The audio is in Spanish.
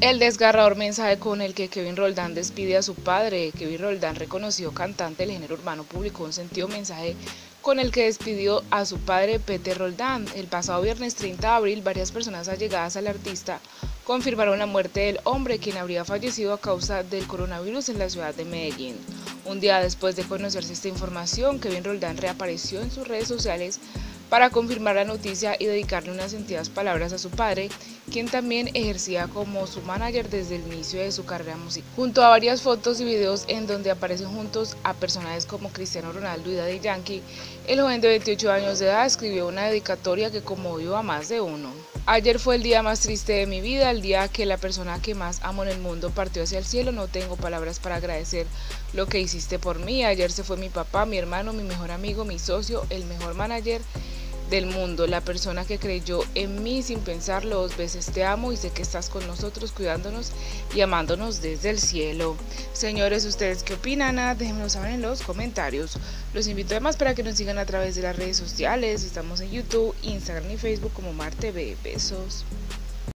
El desgarrador mensaje con el que Kevin Roldán despide a su padre. Kevin Roldán, reconocido cantante del género urbano, publicó un sentido mensaje con el que despidió a su padre Peter Roldán. El pasado viernes 30 de abril, varias personas allegadas al artista confirmaron la muerte del hombre, quien habría fallecido a causa del coronavirus en la ciudad de Medellín. Un día después de conocerse esta información, Kevin Roldán reapareció en sus redes sociales para confirmar la noticia y dedicarle unas sentidas palabras a su padre, quien también ejercía como su manager desde el inicio de su carrera musical. Junto a varias fotos y videos en donde aparecen juntos a personajes como Cristiano Ronaldo y Daddy Yankee, el joven de 28 años de edad escribió una dedicatoria que conmovió a más de uno. Ayer fue el día más triste de mi vida, el día que la persona que más amo en el mundo partió hacia el cielo. No tengo palabras para agradecer lo que hiciste por mí. Ayer se fue mi papá, mi hermano, mi mejor amigo, mi socio, el mejor manager del mundo, la persona que creyó en mí sin pensarlo dos veces. Te amo y sé que estás con nosotros cuidándonos y amándonos desde el cielo. Señores, ¿ustedes qué opinan? Ah, déjenmelo saber en los comentarios. Los invito además para que nos sigan a través de las redes sociales. Estamos en YouTube, Instagram y Facebook como Mar TV. Besos.